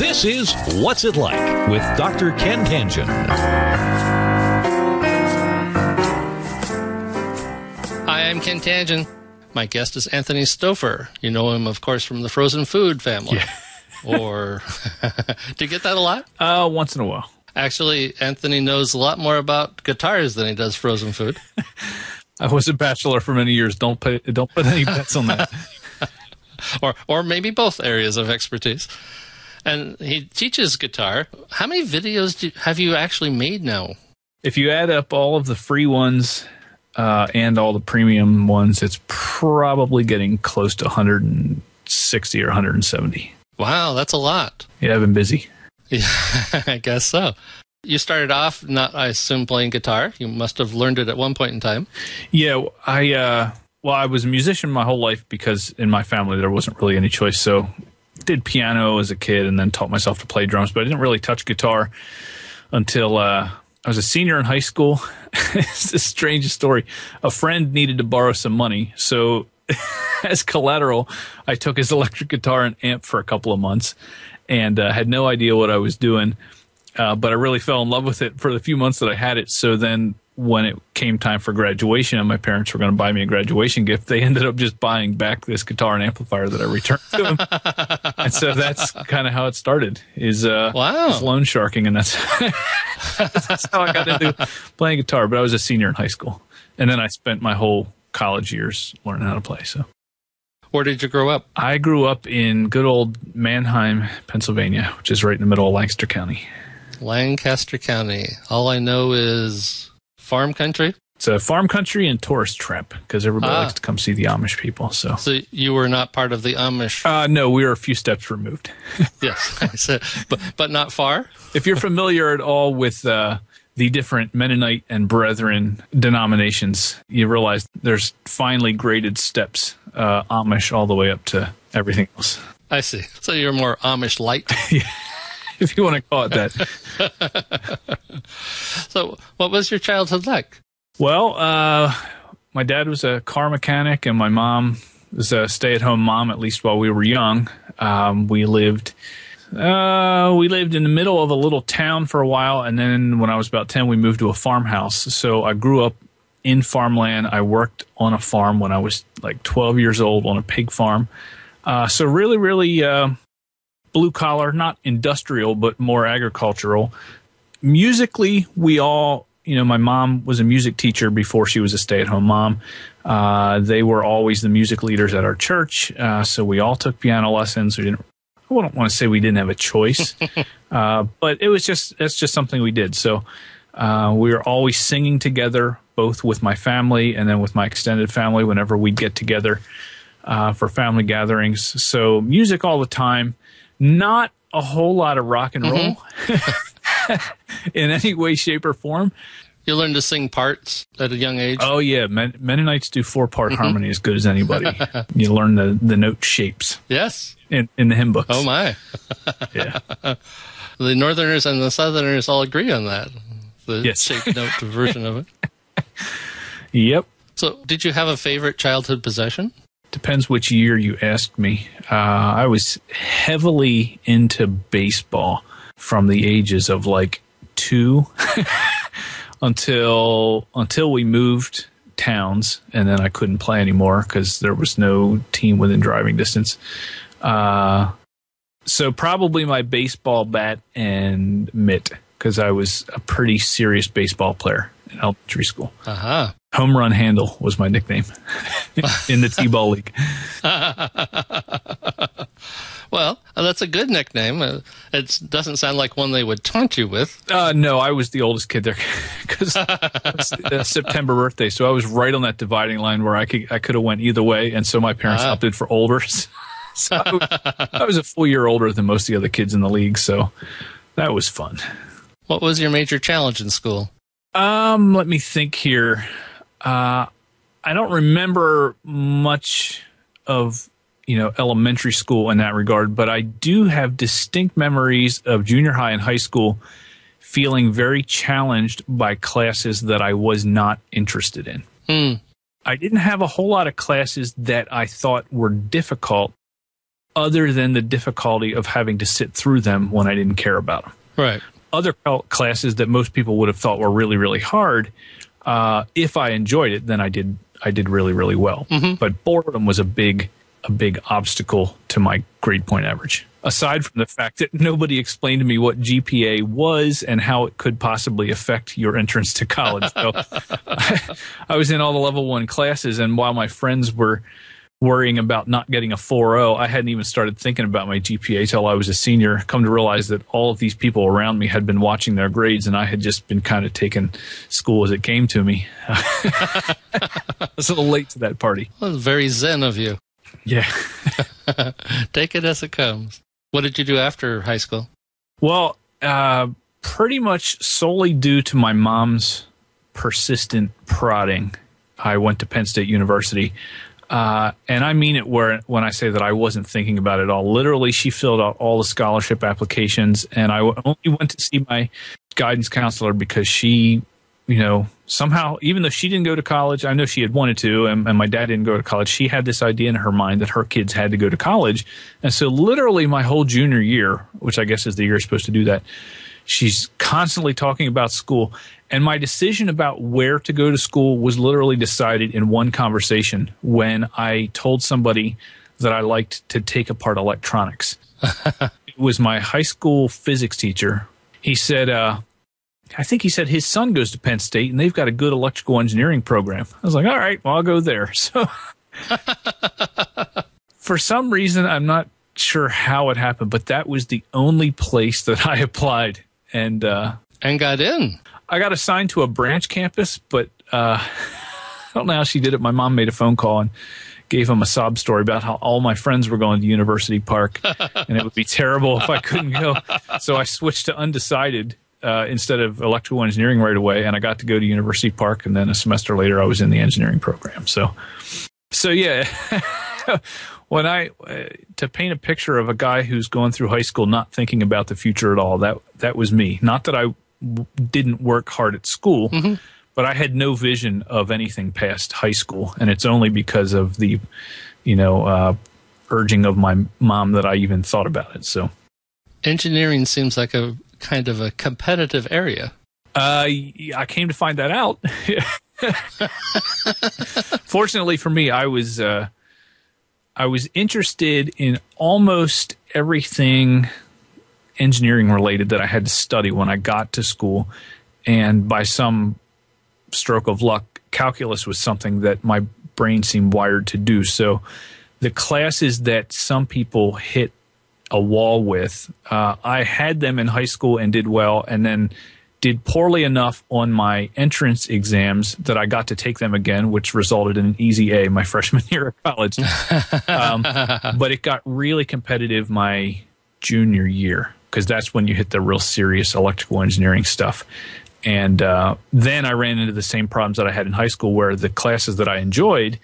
This is What's It Like with Dr. Ken Tangen. Hi, I'm Ken Tangen. My guest is Anthony Stauffer. You know him, of course, from the Frozen Food family. Yeah. or do you get that a lot? Uh, once in a while. Actually, Anthony knows a lot more about guitars than he does frozen food. I was a bachelor for many years. Don't pay, don't put any bets on that. or or maybe both areas of expertise. And he teaches guitar. How many videos do, have you actually made now? if you add up all of the free ones uh, and all the premium ones, it's probably getting close to 160 or 170. Wow, that's a lot. Yeah, I've been busy. Yeah, I guess so. You started off not, I assume, playing guitar. You must have learned it at one point in time. Yeah, I uh, well, I was a musician my whole life because in my family there wasn't really any choice. So did piano as a kid and then taught myself to play drums, but I didn't really touch guitar until uh, I was a senior in high school. it's the strangest story. A friend needed to borrow some money, so as collateral, I took his electric guitar and amp for a couple of months, and uh, had no idea what I was doing. Uh, but I really fell in love with it for the few months that I had it. So then, when it came time for graduation, and my parents were going to buy me a graduation gift, they ended up just buying back this guitar and amplifier that I returned to them. and so that's kind of how it started. Is uh, Wow. is loan sharking, and that's that's how I got into playing guitar. But I was a senior in high school, and then I spent my whole college years learning how to play. So Where did you grow up? I grew up in good old Manheim, Pennsylvania, which is right in the middle of Lancaster County. Lancaster County. All I know is farm country. It's a farm country and tourist trap because everybody Ah. likes to come see the Amish people. So, So you were not part of the Amish. uh, no, we were a few steps removed. yes, said, but but not far. if you're familiar at all with uh, the different Mennonite and Brethren denominations, you realize there's finely graded steps, uh, Amish all the way up to everything else. I see. So you're more Amish light. If you want to call it that. So what was your childhood like? Well, uh, my dad was a car mechanic, and my mom was a stay-at-home mom. At least while we were young, um, we lived. Uh, we lived in the middle of a little town for a while, and then when I was about ten, we moved to a farmhouse. So I grew up in farmland. I worked on a farm when I was like twelve years old on a pig farm. Uh, so really, really uh, blue collar, not industrial, but more agricultural musically, we all, you know, my mom was a music teacher before she was a stay at home mom. Uh, they were always the music leaders at our church. Uh, so we all took piano lessons. We didn't, I wouldn't want to say we didn't have a choice, uh, but it was just, that's just something we did. So, uh, we were always singing together, both with my family and then with my extended family whenever we'd get together, uh, for family gatherings. So music all the time, not a whole lot of rock and roll mm-hmm. in any way, shape, or form. You learned to sing parts at a young age. Oh yeah, Men- Mennonites do four part mm-hmm. harmony as good as anybody. you learn the the note shapes Yes. in, in the hymn books. Oh my. yeah. The Northerners and the Southerners all agree on that. The Yes. shape note version of it. Yep. So, did you have a favorite childhood possession? Depends which year you asked me. Uh, I was heavily into baseball from the ages of like two until until we moved towns, and then I couldn't play anymore because there was no team within driving distance. Uh, so probably my baseball bat and mitt because I was a pretty serious baseball player in elementary school. Aha. Home run handle was my nickname in the T-ball league. Well, uh, that's a good nickname. Uh, it doesn't sound like one they would taunt you with. Uh, no, I was the oldest kid there because uh, September birthday, so I was right on that dividing line where I could I could have went either way, and so my parents Ah. opted for older. so I was, I was a full year older than most of the other kids in the league, so that was fun. What was your major challenge in school? Um, let me think here. Uh, I don't remember much of you know elementary school in that regard, but I do have distinct memories of junior high and high school feeling very challenged by classes that I was not interested in. Hmm. I didn't have a whole lot of classes that I thought were difficult other than the difficulty of having to sit through them when I didn't care about them. Right. Other classes that most people would have thought were really, really hard, uh, if I enjoyed it, then I did I did really, really well. But boredom was a big a big obstacle to my grade point average. Aside from the fact that nobody explained to me what GPA was and how it could possibly affect your entrance to college. So I, I was in all the level one classes, and while my friends were worrying about not getting a 4.0, I hadn't even started thinking about my GPA till I was a senior. Come to realize that all of these people around me had been watching their grades, and I had just been kind of taking school as it came to me. I was a little late to that party. Well, very zen of you. Yeah. Take it as it comes. What did you do after high school? Well, uh, pretty much solely due to my mom's persistent prodding, I went to Penn State University. Uh, and I mean it where, when I say that I wasn't thinking about it all. Literally, she filled out all the scholarship applications, and I only went to see my guidance counselor because she, you know, somehow, even though she didn't go to college, I know she had wanted to, and, and my dad didn't go to college. She had this idea in her mind that her kids had to go to college. And so, literally, my whole junior year, which I guess is the year you're supposed to do that, she's constantly talking about school. And my decision about where to go to school was literally decided in one conversation when I told somebody that I liked to take apart electronics. it was my high school physics teacher. He said, uh, I think he said his son goes to Penn State and they've got a good electrical engineering program. I was like, all right, well, I'll go there. So for some reason, I'm not sure how it happened, but that was the only place that I applied. And uh, And got in. I got assigned to a branch campus, but uh, I don't know how she did it. My mom made a phone call and gave him a sob story about how all my friends were going to University Park, and it would be terrible if I couldn't go. So I switched to undecided uh, instead of electrical engineering right away, and I got to go to University Park. And then a semester later, I was in the engineering program. So, so yeah. when I uh, to paint a picture of a guy who's going through high school not thinking about the future at all, that that was me. Not that I w- didn't work hard at school, but I had no vision of anything past high school, and it's only because of the, you know, uh, urging of my mom that I even thought about it. So, Engineering seems like a kind of a competitive area. uh, I came to find that out. Fortunately for me, I was uh, I was interested in almost everything engineering related that I had to study when I got to school, and by some stroke of luck, calculus was something that my brain seemed wired to do. So, the classes that some people hit a wall with, uh, I had them in high school and did well, and then did poorly enough on my entrance exams that I got to take them again, which resulted in an easy A my freshman year of college. um, but it got really competitive my junior year because that's when you hit the real serious electrical engineering stuff. And uh, then I ran into the same problems that I had in high school, where the classes that I enjoyed,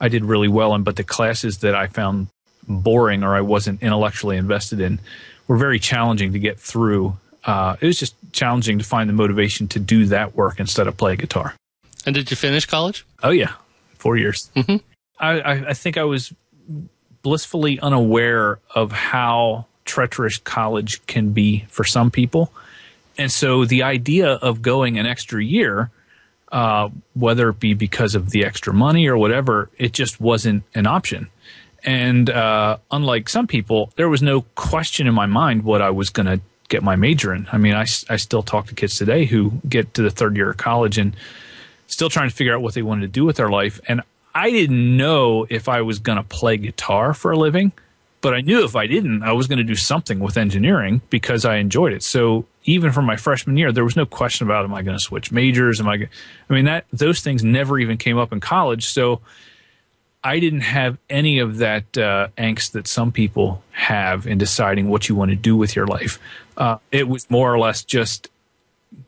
I did really well in, but the classes that I found boring or I wasn't intellectually invested in were very challenging to get through. Uh, it was just challenging to find the motivation to do that work instead of play guitar. And did you finish college? Oh yeah, four years. I, I, I think I was blissfully unaware of how treacherous college can be for some people, and so the idea of going an extra year, uh, whether it be because of the extra money or whatever, it just wasn't an option. And uh, unlike some people, there was no question in my mind what I was going to get my major in. I mean, I, I still talk to kids today who get to the third year of college and still trying to figure out what they wanted to do with their life. And I didn't know if I was going to play guitar for a living, but I knew if I didn't, I was going to do something with engineering because I enjoyed it. So even from my freshman year, there was no question about am I going to switch majors? Am I? Gonna, I mean that those things never even came up in college. So I didn't have any of that uh, angst that some people have in deciding what you want to do with your life. Uh, it was more or less just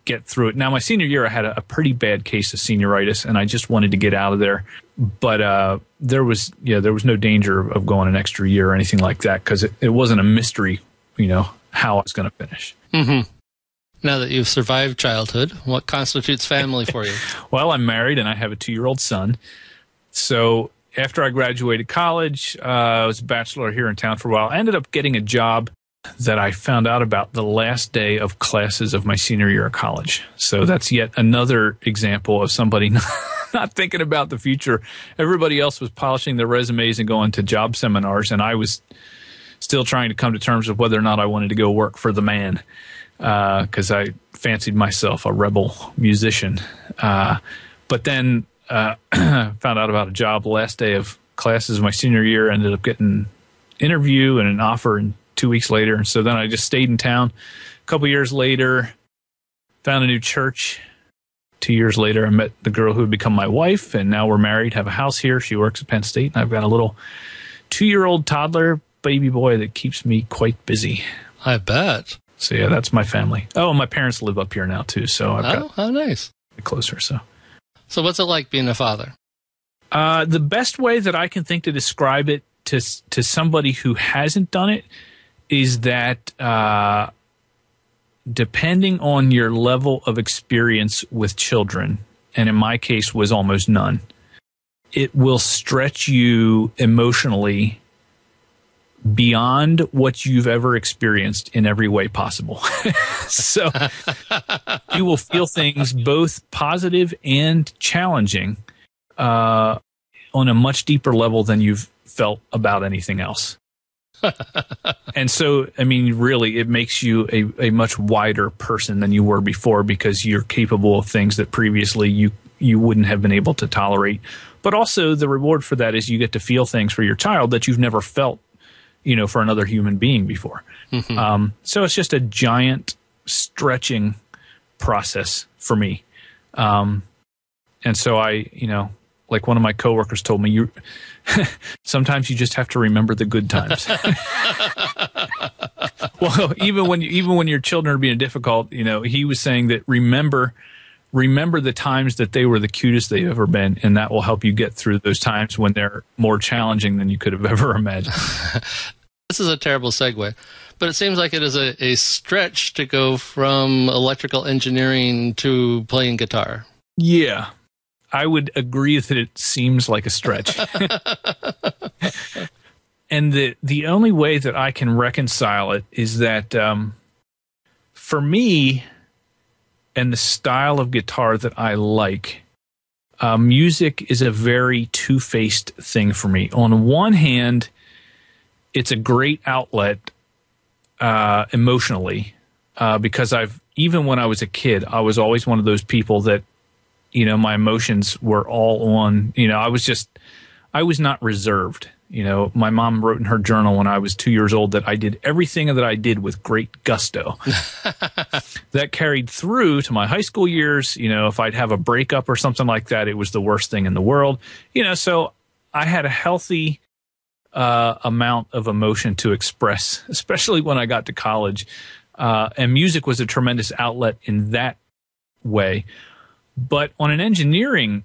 get through it. Now, my senior year, I had a, a pretty bad case of senioritis, and I just wanted to get out of there. But uh, there was, yeah, there was no danger of going an extra year or anything like that because it, it wasn't a mystery, you know, how I was going to finish. Now that you've survived childhood, what constitutes family for you? Well, I'm married and I have a two year old son. So after I graduated college, uh, I was a bachelor here in town for a while. I ended up getting a job that I found out about the last day of classes of my senior year of college. So that's yet another example of somebody not, not thinking about the future. Everybody else was polishing their resumes and going to job seminars, and I was still trying to come to terms with whether or not I wanted to go work for the man because uh, I fancied myself a rebel musician. Uh, but then uh, found out about a job the last day of classes my senior year. Ended up getting interview and an offer, and two weeks later. And so then I just stayed in town. A couple years later, found a new church. Two years later, I met the girl who would become my wife, and now we're married. Have a house here. She works at Penn State, and I've got a little two-year-old toddler baby boy that keeps me quite busy. I bet. So yeah, that's my family. Oh, my parents live up here now too, so I've oh, got how nice. closer. So, so what's it like being a father? Uh, the best way that I can think to describe it to to somebody who hasn't done it is that uh, depending on your level of experience with children, and in my case was almost none, it will stretch you emotionally beyond what you've ever experienced in every way possible. so you will feel things both positive and challenging uh, on a much deeper level than you've felt about anything else. and so, I mean, really, it makes you a, a much wider person than you were before because you're capable of things that previously you you wouldn't have been able to tolerate. But also, the reward for that is you get to feel things for your child that you've never felt, you know, for another human being before. Mm-hmm. Um, so it's just a giant stretching process for me. Um, and so I, you know, like one of my coworkers told me, you sometimes you just have to remember the good times. well, even when you, even when your children are being difficult, you know, he was saying that remember remember the times that they were the cutest they've ever been, and that will help you get through those times when they're more challenging than you could have ever imagined. this is a terrible segue, but it seems like it is a, a stretch to go from electrical engineering to playing guitar. Yeah, I would agree that it seems like a stretch. and the the only way that I can reconcile it is that um, for me and the style of guitar that I like, uh, music is a very two faced thing for me. On one hand, it's a great outlet uh, emotionally uh, because I've even when I was a kid, I was always one of those people that you know, my emotions were all on, you know, I was just, I was not reserved. You know, my mom wrote in her journal when I was two years old that I did everything that I did with great gusto. that carried through to my high school years. You know, if I'd have a breakup or something like that, it was the worst thing in the world. You know, so I had a healthy uh, amount of emotion to express, especially when I got to college. Uh, and music was a tremendous outlet in that way. But on an engineering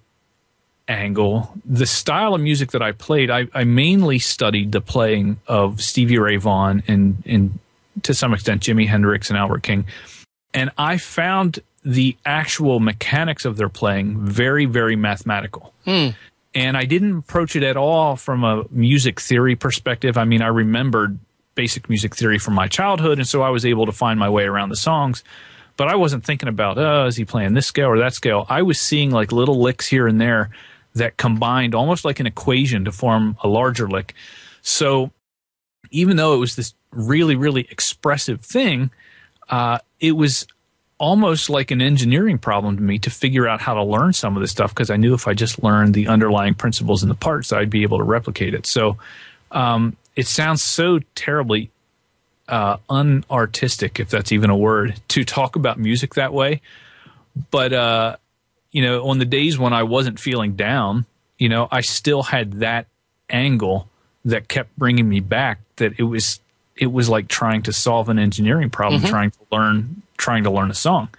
angle, the style of music that I played, I, I mainly studied the playing of Stevie Ray Vaughan and, and to some extent Jimi Hendrix and Albert King. And I found the actual mechanics of their playing very, very mathematical. Hmm. And I didn't approach it at all from a music theory perspective. I mean, I remembered basic music theory from my childhood, and so I was able to find my way around the songs but I wasn't thinking about, oh, is he playing this scale or that scale? I was seeing like little licks here and there that combined almost like an equation to form a larger lick. So even though it was this really, really expressive thing, uh, it was almost like an engineering problem to me to figure out how to learn some of this stuff because I knew if I just learned the underlying principles in the parts, I'd be able to replicate it. So um, it sounds so terribly uh, unartistic, if that's even a word, to talk about music that way. But uh, you know, on the days when I wasn't feeling down, you know, I still had that angle that kept bringing me back. That it was it was like trying to solve an engineering problem, mm-hmm. trying to learn trying to learn a song.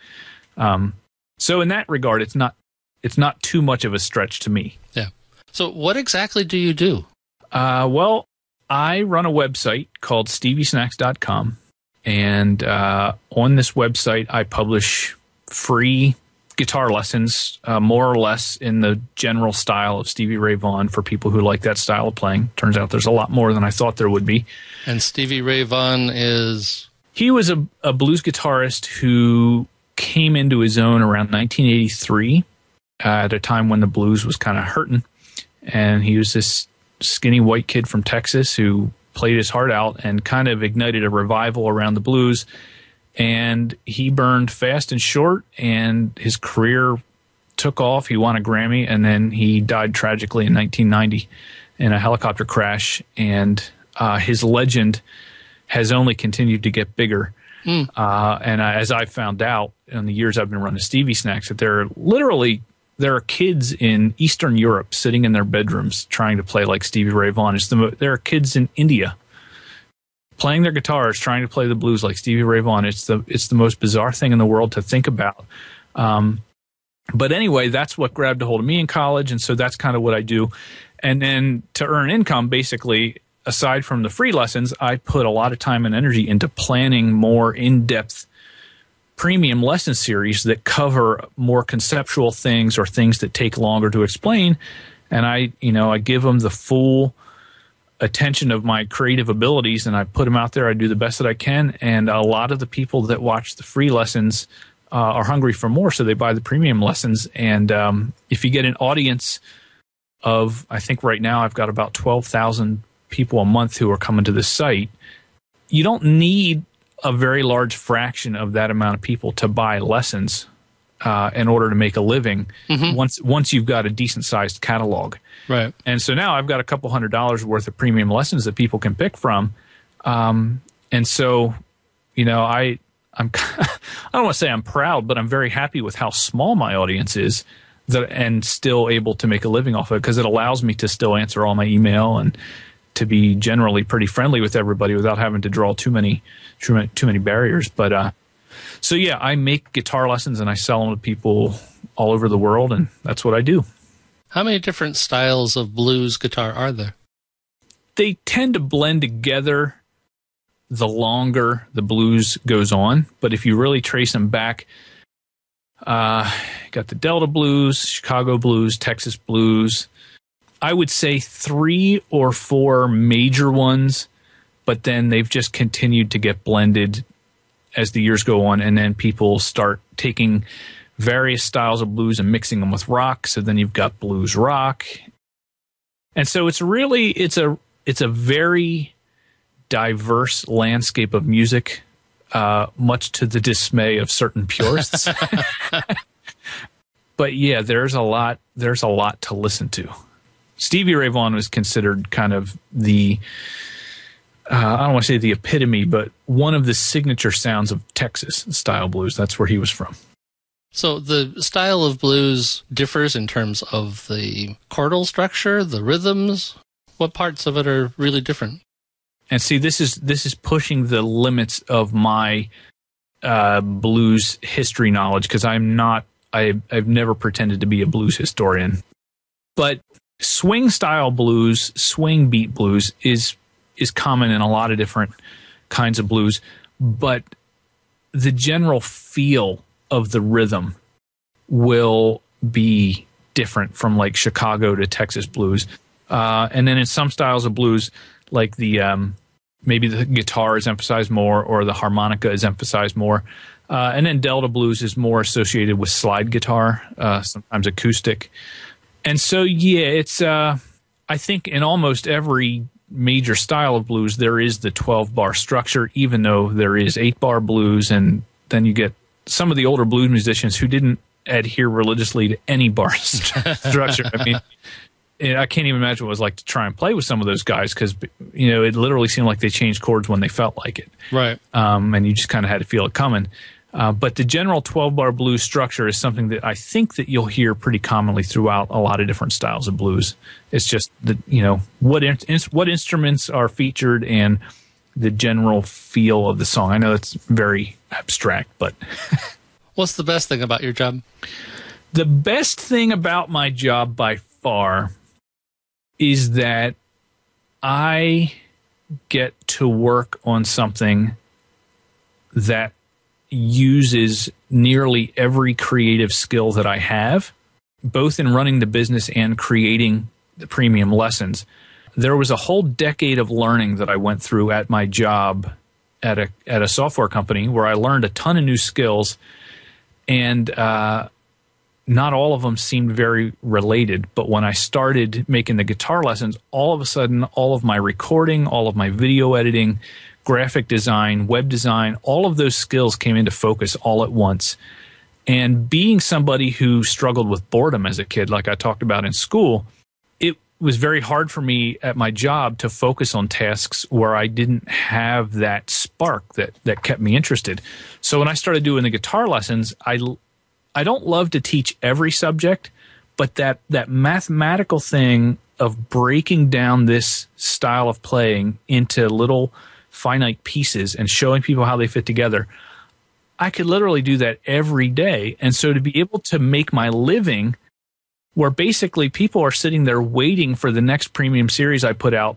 Um, so in that regard, it's not it's not too much of a stretch to me. Yeah. So what exactly do you do? Uh, well, I run a website called steviesnacks.com. And uh, on this website, I publish free guitar lessons, uh, more or less in the general style of Stevie Ray Vaughan for people who like that style of playing. Turns out there's a lot more than I thought there would be. And Stevie Ray Vaughan is. He was a, a blues guitarist who came into his own around 1983 uh, at a time when the blues was kind of hurting. And he was this skinny white kid from Texas who played his heart out and kind of ignited a revival around the blues. And he burned fast and short, and his career took off. He won a Grammy, and then he died tragically in 1990 in a helicopter crash. And uh, his legend has only continued to get bigger. Mm. Uh, and as I found out in the years I've been running Stevie Snacks, that there are literally there are kids in Eastern Europe sitting in their bedrooms trying to play like Stevie Ray Vaughan. It's the, there are kids in India playing their guitars, trying to play the blues like Stevie Ray Vaughan. It's the it's the most bizarre thing in the world to think about. Um, but anyway, that's what grabbed a hold of me in college, and so that's kind of what I do. And then to earn income, basically, aside from the free lessons, I put a lot of time and energy into planning more in depth premium lesson series that cover more conceptual things or things that take longer to explain. And I, you know, I give them the full attention of my creative abilities and I put them out there. I do the best that I can. And a lot of the people that watch the free lessons uh, are hungry for more, so they buy the premium lessons. And um, if you get an audience of, I think right now I've got about 12,000 people a month who are coming to this site, you don't need a very large fraction of that amount of people to buy lessons uh, in order to make a living mm-hmm. once once you've got a decent sized catalog. Right. And so now I've got a couple hundred dollars worth of premium lessons that people can pick from. Um, and so, you know, I I'm I don't want to say I'm proud, but I'm very happy with how small my audience is that and still able to make a living off of it because it allows me to still answer all my email and to be generally pretty friendly with everybody without having to draw too many too many, too many barriers. But uh, so yeah, I make guitar lessons and I sell them to people all over the world, and that's what I do. How many different styles of blues guitar are there? They tend to blend together the longer the blues goes on, but if you really trace them back, uh, got the Delta blues, Chicago blues, Texas blues, I would say three or four major ones, but then they've just continued to get blended as the years go on, and then people start taking various styles of blues and mixing them with rock. So then you've got blues rock, and so it's really it's a it's a very diverse landscape of music, uh, much to the dismay of certain purists. but yeah, there's a lot there's a lot to listen to. Stevie Ray Vaughan was considered kind of the uh, I don't want to say the epitome, but one of the signature sounds of Texas style blues. That's where he was from. So the style of blues differs in terms of the chordal structure, the rhythms. What parts of it are really different? And see, this is this is pushing the limits of my uh, blues history knowledge because I'm not. I, I've never pretended to be a blues historian, but swing style blues, swing beat blues is is common in a lot of different kinds of blues, but the general feel of the rhythm will be different from like Chicago to Texas blues. Uh, and then in some styles of blues, like the um, maybe the guitar is emphasized more or the harmonica is emphasized more. Uh, and then Delta blues is more associated with slide guitar, uh, sometimes acoustic and so yeah, it's uh, I think in almost every major style of blues there is the 12 bar structure even though there is 8 bar blues and then you get some of the older blues musicians who didn't adhere religiously to any bar structure. I mean i can't even imagine what it was like to try and play with some of those guys because you know it literally seemed like they changed chords when they felt like it. Right. Um, and you just kind of had to feel it coming. Uh, but the general 12 bar blues structure is something that I think that you'll hear pretty commonly throughout a lot of different styles of blues. It's just that, you know, what, in, what instruments are featured and the general feel of the song. I know it's very abstract, but. What's the best thing about your job? The best thing about my job by far is that I get to work on something that uses nearly every creative skill that I have, both in running the business and creating the premium lessons. There was a whole decade of learning that I went through at my job at a at a software company where I learned a ton of new skills, and uh, not all of them seemed very related. But when I started making the guitar lessons, all of a sudden, all of my recording, all of my video editing, graphic design, web design, all of those skills came into focus all at once. And being somebody who struggled with boredom as a kid, like I talked about in school, was very hard for me at my job to focus on tasks where I didn't have that spark that, that kept me interested. So when I started doing the guitar lessons, I, I don't love to teach every subject, but that, that mathematical thing of breaking down this style of playing into little – finite pieces and showing people how they fit together. I could literally do that every day. And so to be able to make my living where basically people are sitting there waiting for the next premium series I put out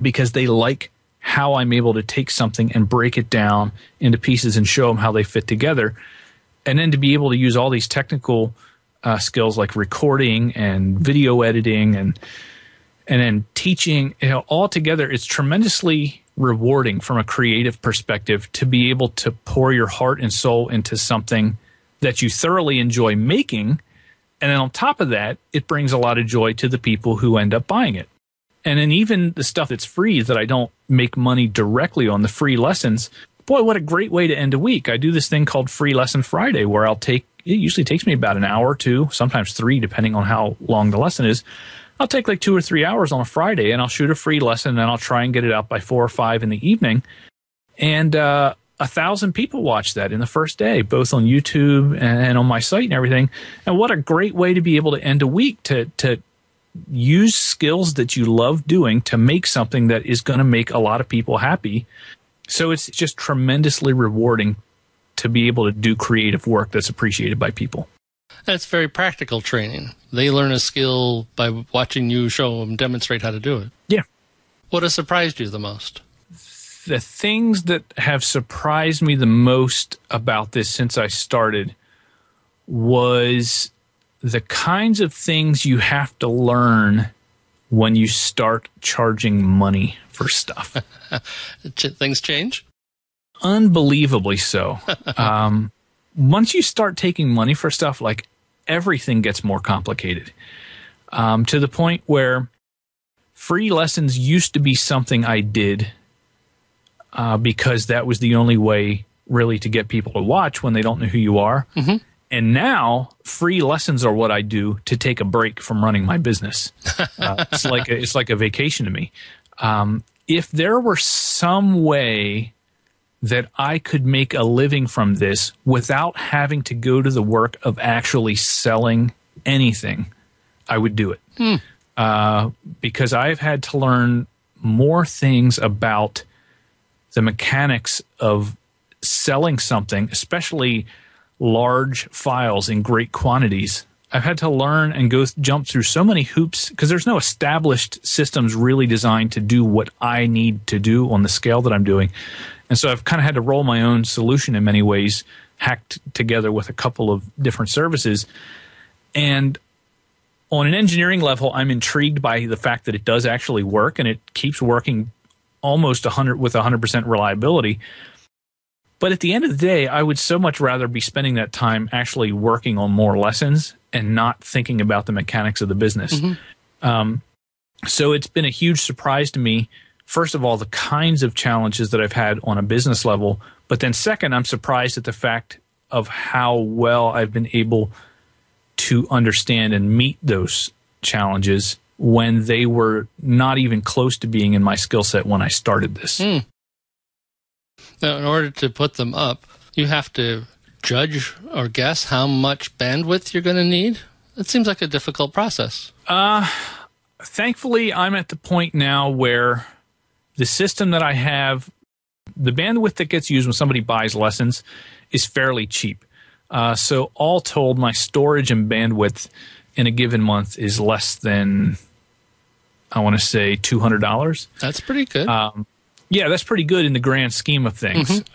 because they like how I'm able to take something and break it down into pieces and show them how they fit together. And then to be able to use all these technical uh, skills like recording and video editing and and then teaching you know, all together, it's tremendously rewarding from a creative perspective to be able to pour your heart and soul into something that you thoroughly enjoy making. And then on top of that, it brings a lot of joy to the people who end up buying it. And then even the stuff that's free that I don't make money directly on the free lessons. Boy, what a great way to end a week. I do this thing called Free Lesson Friday where I'll take, it usually takes me about an hour or two, sometimes three, depending on how long the lesson is. I'll take like two or three hours on a Friday and I'll shoot a free lesson and I'll try and get it out by four or five in the evening. And uh, a thousand people watch that in the first day, both on YouTube and, and on my site and everything. And what a great way to be able to end a week to to use skills that you love doing to make something that is going to make a lot of people happy. So it's just tremendously rewarding to be able to do creative work that's appreciated by people. That's very practical training. They learn a skill by watching you show them demonstrate how to do it. Yeah. What has surprised you the most? The things that have surprised me the most about this since I started was the kinds of things you have to learn when you start charging money for stuff. things change? Unbelievably so. um, once you start taking money for stuff, like everything gets more complicated um, to the point where free lessons used to be something I did uh, because that was the only way really to get people to watch when they don't know who you are. Mm-hmm. And now free lessons are what I do to take a break from running my business. Uh, it's like a, it's like a vacation to me. Um, if there were some way that I could make a living from this without having to go to the work of actually selling anything, I would do it. Hmm. Uh, because I've had to learn more things about the mechanics of selling something, especially large files in great quantities. I've had to learn and go jump through so many hoops because there's no established systems really designed to do what I need to do on the scale that I'm doing. And so I've kind of had to roll my own solution in many ways, hacked together with a couple of different services. And on an engineering level, I'm intrigued by the fact that it does actually work and it keeps working almost 100 with 100% reliability. But at the end of the day, I would so much rather be spending that time actually working on more lessons and not thinking about the mechanics of the business. Mm-hmm. Um, so it's been a huge surprise to me first of all, the kinds of challenges that I've had on a business level. But then, second, I'm surprised at the fact of how well I've been able to understand and meet those challenges when they were not even close to being in my skill set when I started this. Hmm. Now, in order to put them up, you have to judge or guess how much bandwidth you're going to need. It seems like a difficult process. Uh, thankfully, I'm at the point now where the system that I have, the bandwidth that gets used when somebody buys lessons is fairly cheap. Uh, so all told, my storage and bandwidth in a given month is less than I want to say two hundred dollars. That's pretty good. Um, yeah, that's pretty good in the grand scheme of things. Mm-hmm.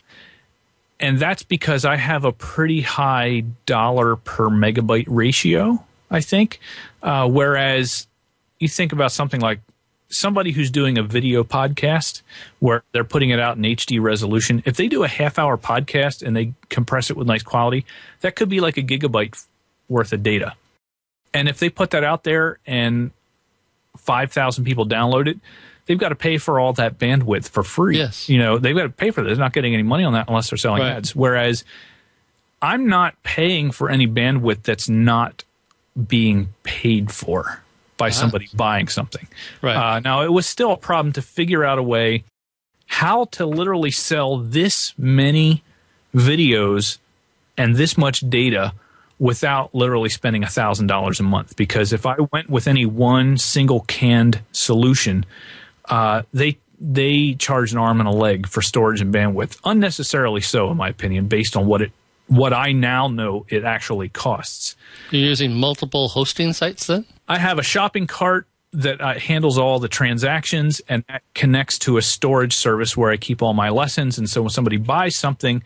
and that's because I have a pretty high dollar per megabyte ratio, I think. Uh, whereas you think about something like somebody who's doing a video podcast where they're putting it out in HD resolution, if they do a half hour podcast and they compress it with nice quality, that could be like a gigabyte worth of data. And if they put that out there and 5,000 people download it, they've got to pay for all that bandwidth for free. Yes. You know, they've got to pay for this. They're not getting any money on that unless they're selling Right. ads. Whereas I'm not paying for any bandwidth that's not being paid for by somebody buying something. Right. Uh, now, it was still a problem to figure out a way how to literally sell this many videos and this much data without literally spending $1,000 a month. Because if I went with any one single canned solution, uh, they they charge an arm and a leg for storage and bandwidth, unnecessarily so, in my opinion, based on what it what I now know it actually costs. You're using multiple hosting sites then? I have a shopping cart that uh, handles all the transactions and that connects to a storage service where I keep all my lessons. And so when somebody buys something,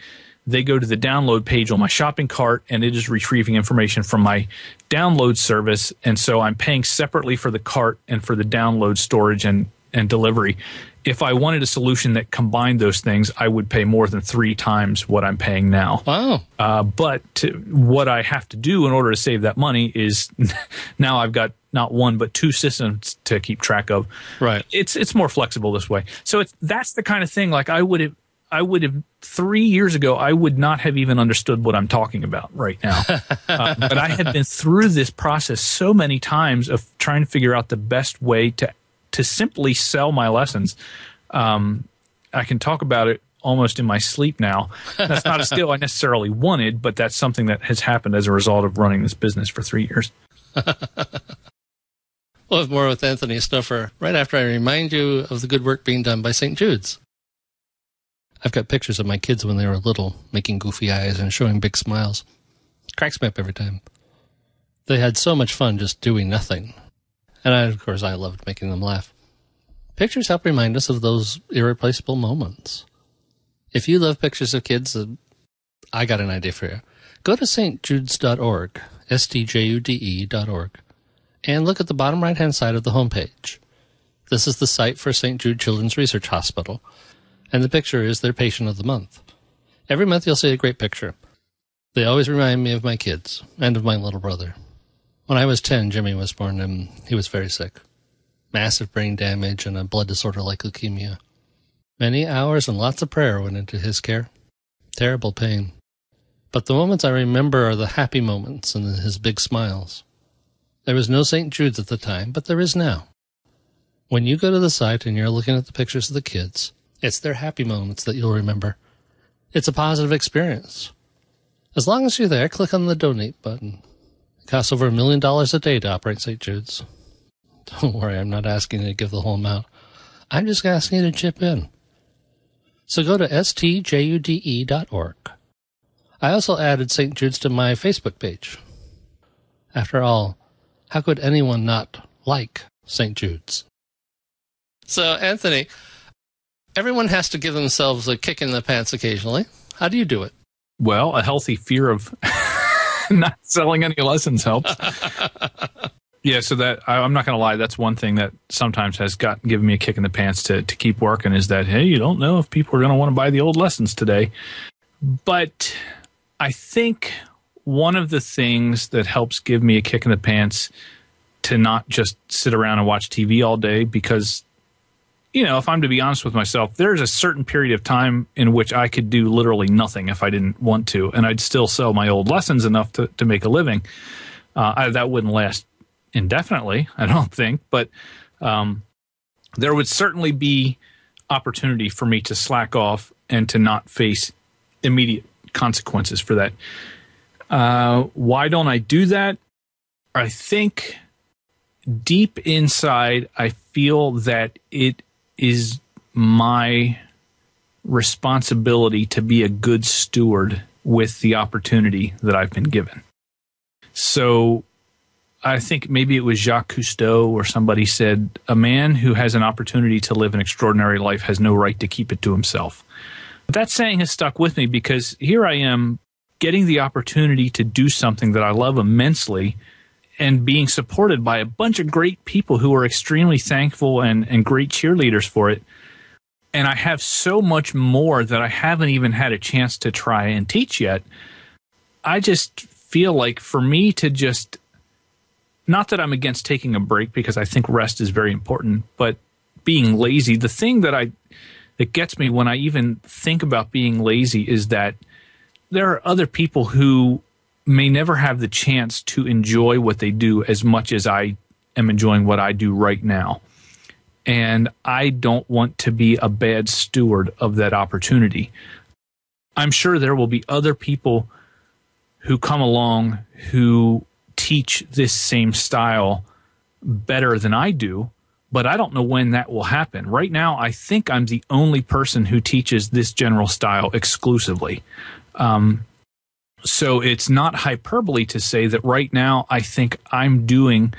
they go to the download page on my shopping cart and it is retrieving information from my download service. And so I'm paying separately for the cart and for the download storage and, and delivery. If I wanted a solution that combined those things, I would pay more than three times what I'm paying now. Wow. Uh, but to, what I have to do in order to save that money is now I've got not one but two systems to keep track of. Right. It's it's more flexible this way. So it's that's the kind of thing. Like I would have. I would have three years ago. I would not have even understood what I'm talking about right now. uh, but I had been through this process so many times of trying to figure out the best way to to simply sell my lessons. Um, I can talk about it almost in my sleep now. That's not a skill I necessarily wanted, but that's something that has happened as a result of running this business for three years. We'll have more with Anthony Stauffer right after I remind you of the good work being done by St. Jude's. I've got pictures of my kids when they were little, making goofy eyes and showing big smiles. Cracks me up every time. They had so much fun just doing nothing. And I, of course, I loved making them laugh. Pictures help remind us of those irreplaceable moments. If you love pictures of kids, uh, I got an idea for you. Go to stjudes.org, S-T-J-U-D-E dot org, and look at the bottom right hand side of the homepage. This is the site for St. Jude Children's Research Hospital, and the picture is their patient of the month. Every month you'll see a great picture. They always remind me of my kids and of my little brother. When I was 10, Jimmy was born and he was very sick. Massive brain damage and a blood disorder like leukemia. Many hours and lots of prayer went into his care. Terrible pain. But the moments I remember are the happy moments and his big smiles. There was no St. Jude's at the time, but there is now. When you go to the site and you're looking at the pictures of the kids, it's their happy moments that you'll remember. It's a positive experience. As long as you're there, click on the donate button. It costs over a million dollars a day to operate St. Jude's. Don't worry, I'm not asking you to give the whole amount. I'm just asking you to chip in. So go to stjude.org. I also added St. Jude's to my Facebook page. After all, how could anyone not like St. Jude's? So, Anthony, everyone has to give themselves a kick in the pants occasionally. How do you do it? Well, a healthy fear of not selling any lessons helps. yeah, so that I, I'm not going to lie. That's one thing that sometimes has got given me a kick in the pants to to keep working. Is that hey, you don't know if people are going to want to buy the old lessons today. But I think one of the things that helps give me a kick in the pants to not just sit around and watch TV all day because you know, if I'm to be honest with myself, there's a certain period of time in which I could do literally nothing if I didn't want to, and I'd still sell my old lessons enough to, to make a living. Uh, I, that wouldn't last indefinitely, I don't think, but um, there would certainly be opportunity for me to slack off and to not face immediate consequences for that. Uh, why don't I do that? I think deep inside, I feel that it is my responsibility to be a good steward with the opportunity that I've been given. So I think maybe it was Jacques Cousteau or somebody said, a man who has an opportunity to live an extraordinary life has no right to keep it to himself. That saying has stuck with me because here I am getting the opportunity to do something that I love immensely and being supported by a bunch of great people who are extremely thankful and, and great cheerleaders for it. And I have so much more that I haven't even had a chance to try and teach yet. I just feel like for me to just, not that I'm against taking a break because I think rest is very important, but being lazy, the thing that I, that gets me when I even think about being lazy is that there are other people who may never have the chance to enjoy what they do as much as I am enjoying what I do right now. And I don't want to be a bad steward of that opportunity. I'm sure there will be other people who come along who teach this same style better than I do, but I don't know when that will happen. Right now, I think I'm the only person who teaches this general style exclusively. Um, so it's not hyperbole to say that right now I think I'm doing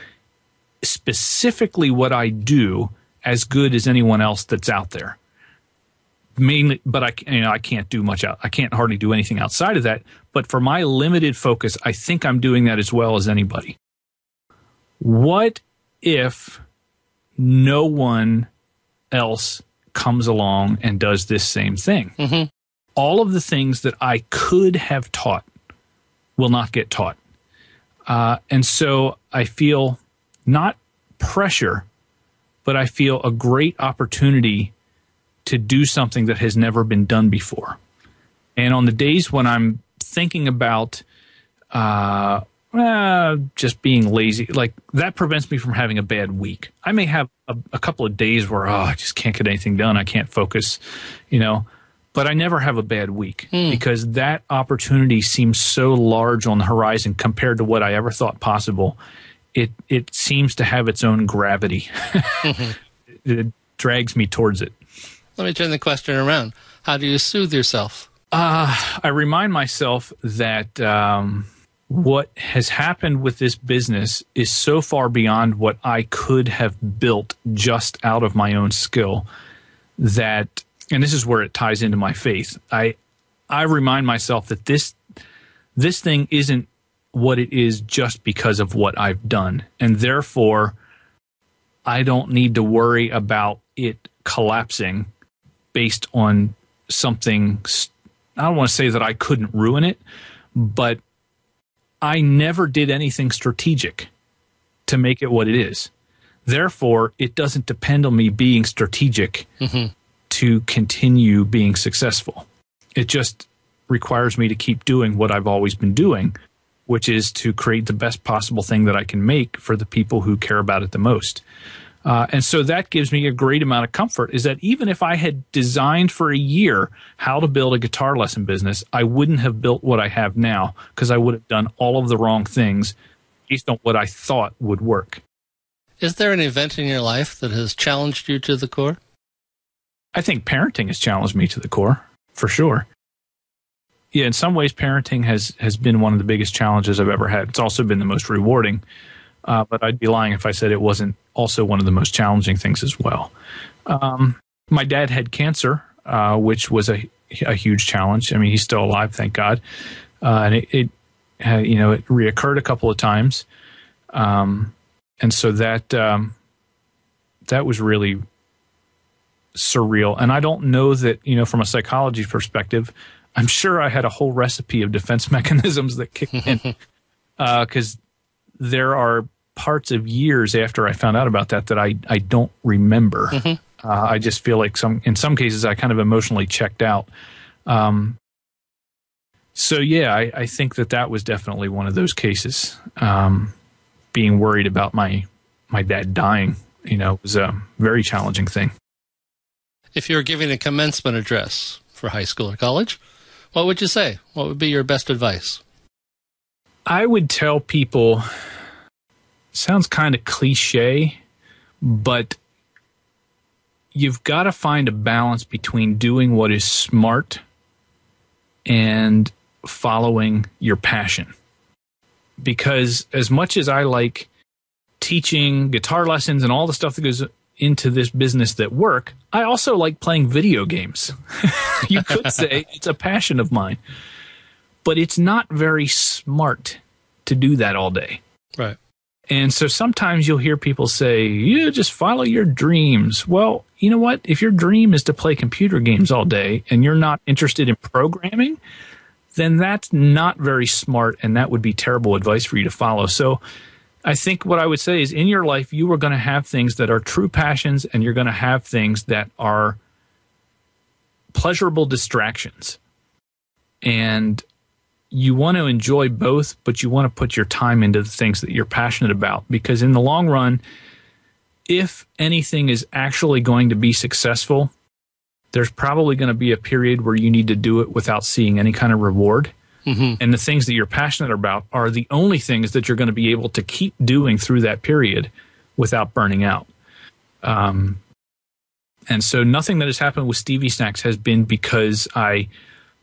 specifically what I do as good as anyone else that's out there. Mainly, but I you know I can't do much out. I can't hardly do anything outside of that. But for my limited focus, I think I'm doing that as well as anybody. What if no one else comes along and does this same thing? Mm-hmm. All of the things that I could have taught will not get taught. Uh, and so I feel not pressure, but I feel a great opportunity to do something that has never been done before. And on the days when I'm thinking about uh, just being lazy, like that prevents me from having a bad week. I may have a, a couple of days where, oh, I just can't get anything done. I can't focus, you know but I never have a bad week Hmm. because that opportunity seems so large on the horizon compared to what I ever thought possible. It it seems to have its own gravity. it drags me towards it. Let me turn the question around. How do you soothe yourself? I remind myself that um, what has happened with this business is so far beyond what I could have built just out of my own skill that, and this is where it ties into my faith. I I remind myself that this this thing isn't what it is just because of what I've done, and therefore I don't need to worry about it collapsing based on something. I don't want to say that I couldn't ruin it, but I never did anything strategic to make it what it is. Therefore, it doesn't depend on me being strategic mm-hmm. To continue being successful. It just requires me to keep doing what I've always been doing, which is to create the best possible thing that I can make for the people who care about it the most. Uh, and so that gives me a great amount of comfort is that even if I had designed for a year how to build a guitar lesson business, I wouldn't have built what I have now because I would have done all of the wrong things based on what I thought would work. Is there an event in your life that has challenged you to the core? I think parenting has challenged me to the core for sure. Yeah, in some ways, parenting has has been one of the biggest challenges I've ever had. It's also been the most rewarding, uh, but I'd be lying if I said it wasn't also one of the most challenging things as well. Um, my dad had cancer, uh, which was a a huge challenge. I mean, he's still alive, thank God, uh, and it, it uh, you know it reoccurred a couple of times, um, and so that um, that was really surreal. And I don't know that, you know, from a psychology perspective, I'm sure I had a whole recipe of defense mechanisms that kicked in. Because there are parts of years after I found out about that that I, I don't remember. Uh, I just feel like some, in some cases, I kind of emotionally checked out. Um, so yeah, I, I think that that was definitely one of those cases. Um, being worried about my my dad dying, you know, was a very challenging thing. If you were giving a commencement address for high school or college, what would you say? What would be your best advice? I would tell people sounds kind of cliche, but you've got to find a balance between doing what is smart and following your passion. Because as much as I like teaching guitar lessons and all the stuff that goes into this business that work, I also like playing video games. you could say it's a passion of mine, but it's not very smart to do that all day. Right. And so sometimes you'll hear people say, you just follow your dreams. Well, you know what? If your dream is to play computer games all day and you're not interested in programming, then that's not very smart and that would be terrible advice for you to follow. So I think what I would say is in your life, you are going to have things that are true passions and you're going to have things that are pleasurable distractions. And you want to enjoy both, but you want to put your time into the things that you're passionate about because in the long run, if anything is actually going to be successful, there's probably going to be a period where you need to do it without seeing any kind of reward. Mm-hmm. And the things that you're passionate about are the only things that you're going to be able to keep doing through that period without burning out. Um, and so nothing that has happened with Stevie Snacks has been because I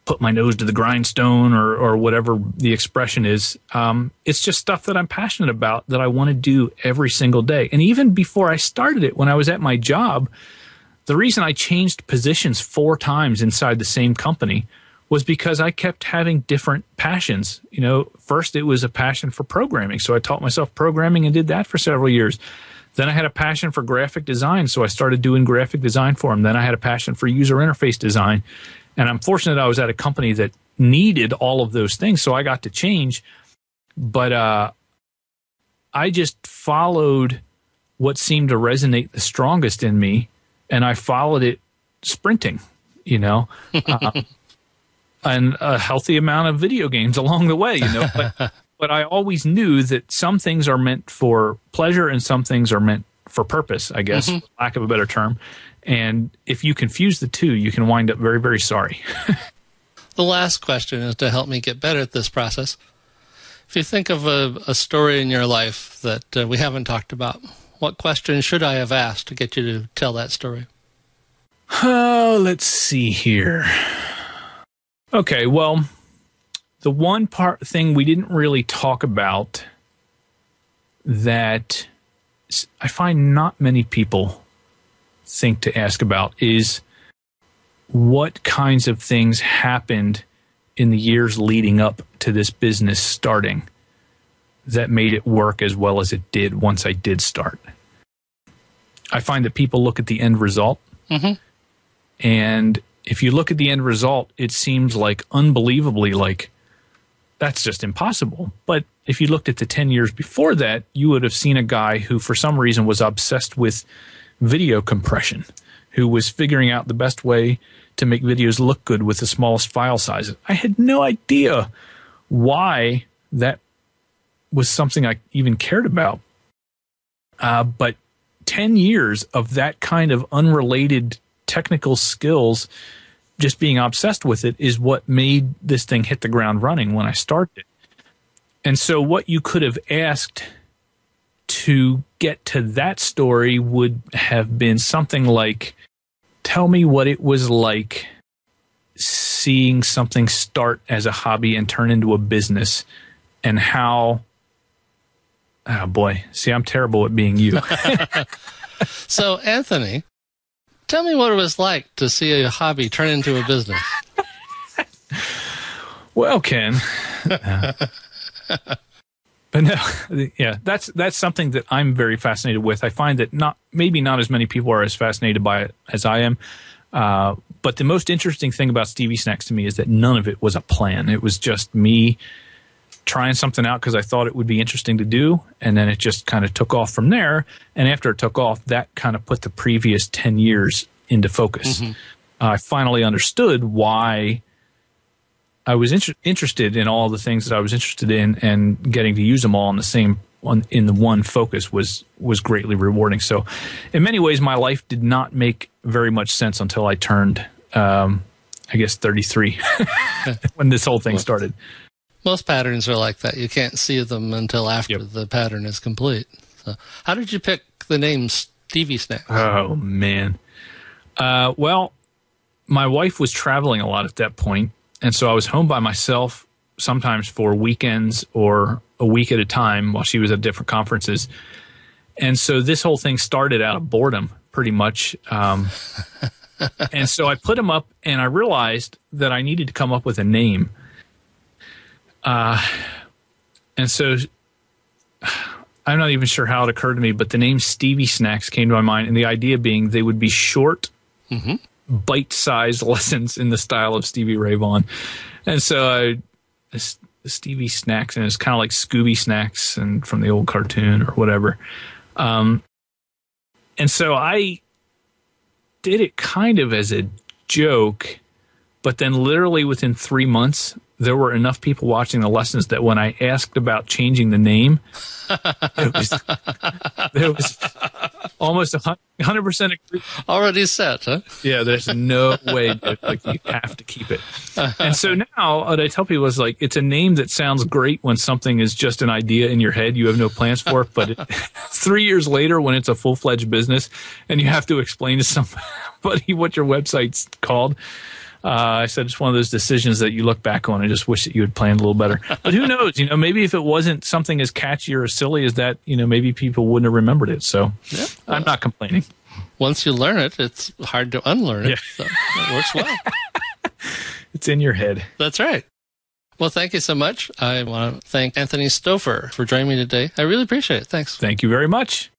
put my nose to the grindstone or, or whatever the expression is. Um, it's just stuff that I'm passionate about that I want to do every single day. And even before I started it, when I was at my job, the reason I changed positions four times inside the same company was because I kept having different passions. You know, first it was a passion for programming. So I taught myself programming and did that for several years. Then I had a passion for graphic design. So I started doing graphic design for them. Then I had a passion for user interface design. And I'm fortunate I was at a company that needed all of those things. So I got to change. But uh, I just followed what seemed to resonate the strongest in me. And I followed it sprinting, you know, um, and a healthy amount of video games along the way, you know. But, but I always knew that some things are meant for pleasure and some things are meant for purpose, I guess, mm-hmm. lack of a better term. And if you confuse the two, you can wind up very, very sorry. the last question is to help me get better at this process. If you think of a, a story in your life that uh, we haven't talked about, what question should I have asked to get you to tell that story? Oh, let's see here. Okay, well, the one part thing we didn't really talk about that I find not many people think to ask about is what kinds of things happened in the years leading up to this business starting that made it work as well as it did once I did start. I find that people look at the end result. Mm-hmm. And if you look at the end result, it seems like unbelievably like that's just impossible. But if you looked at the 10 years before that, you would have seen a guy who, for some reason, was obsessed with video compression, who was figuring out the best way to make videos look good with the smallest file sizes. I had no idea why that was something I even cared about. Uh, but 10 years of that kind of unrelated technical skills, just being obsessed with it, is what made this thing hit the ground running when I started. And so, what you could have asked to get to that story would have been something like tell me what it was like seeing something start as a hobby and turn into a business and how oh boy see i'm terrible at being you so anthony tell me what it was like to see a hobby turn into a business well ken uh, but no, yeah, that's that's something that I'm very fascinated with. I find that not maybe not as many people are as fascinated by it as I am. Uh, but the most interesting thing about Stevie Snacks to me is that none of it was a plan. It was just me trying something out because I thought it would be interesting to do, and then it just kind of took off from there. And after it took off, that kind of put the previous ten years into focus. Mm-hmm. Uh, I finally understood why I was inter- interested in all the things that I was interested in, and getting to use them all in the same on, in the one focus was was greatly rewarding. So, in many ways, my life did not make very much sense until I turned, um, I guess, thirty three, when this whole thing started. Most patterns are like that. You can't see them until after yep. the pattern is complete. So, how did you pick the name Stevie Snack? Oh man, uh, well, my wife was traveling a lot at that point, and so I was home by myself sometimes for weekends or a week at a time while she was at different conferences. And so this whole thing started out of boredom pretty much. Um, and so I put them up, and I realized that I needed to come up with a name. Uh, and so I'm not even sure how it occurred to me, but the name Stevie Snacks came to my mind, and the idea being they would be short, Mm-hmm. bite-sized lessons in the style of Stevie Ray Vaughan. And so I, Stevie Snacks, and it's kind of like Scooby Snacks, and from the old cartoon or whatever. Um, and so I did it kind of as a joke, but then literally within three months, there were enough people watching the lessons that when I asked about changing the name, it was, there was almost a hundred percent. Already set, huh? Yeah, there's no way. Dude. Like you have to keep it. And so now, what I tell people is like, it's a name that sounds great when something is just an idea in your head. You have no plans for but it, three years later, when it's a full fledged business, and you have to explain to somebody what your website's called. Uh, I said it's one of those decisions that you look back on and just wish that you had planned a little better. But who knows? You know, maybe if it wasn't something as catchy or as silly as that, you know, maybe people wouldn't have remembered it. So Yeah. I'm not complaining. Once you learn it, it's hard to unlearn it. Yeah. So it works well. It's in your head. That's right. Well, thank you so much. I want to thank Anthony Stauffer for joining me today. I really appreciate it. Thanks. Thank you very much.